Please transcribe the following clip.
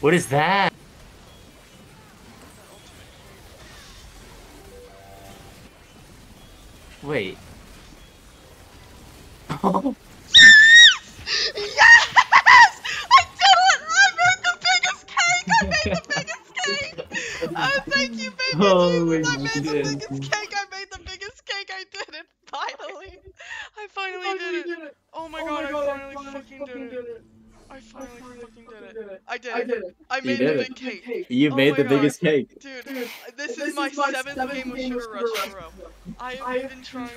What is that? Wait. Oh, Yes! I did it! I made the biggest cake! I made the biggest cake! Oh, thank you, baby Holy oh, Jesus! I made the shit. biggest cake! I made the biggest cake! I did it! Finally! I finally did it! Oh my oh god, I finally fucking did it! I finally fucking did! I did it! I made did the it. big cake! you Oh made the God. biggest cake. Dude, this is my seventh game of Sugar Rush in a row. I have been trying